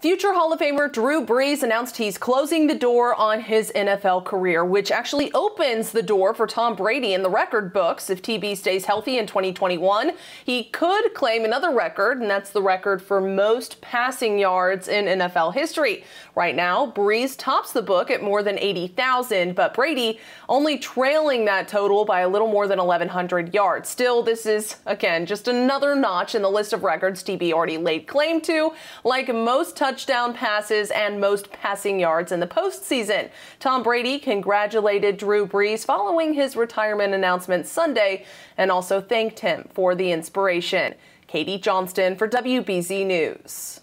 Future Hall of Famer Drew Brees announced he's closing the door on his NFL career, which actually opens the door for Tom Brady in the record books. If TB stays healthy in 2021, he could claim another record, and that's the record for most passing yards in NFL history. Right now, Brees tops the book at more than 80,000, but Brady only trailing that total by a little more than 1,100 yards. Still, this is, again, just another notch in the list of records TB already laid claim to, like most touchdown passes and most passing yards in the postseason. Tom Brady congratulated Drew Brees following his retirement announcement Sunday and also thanked him for the inspiration. Katie Johnston for WBZ News.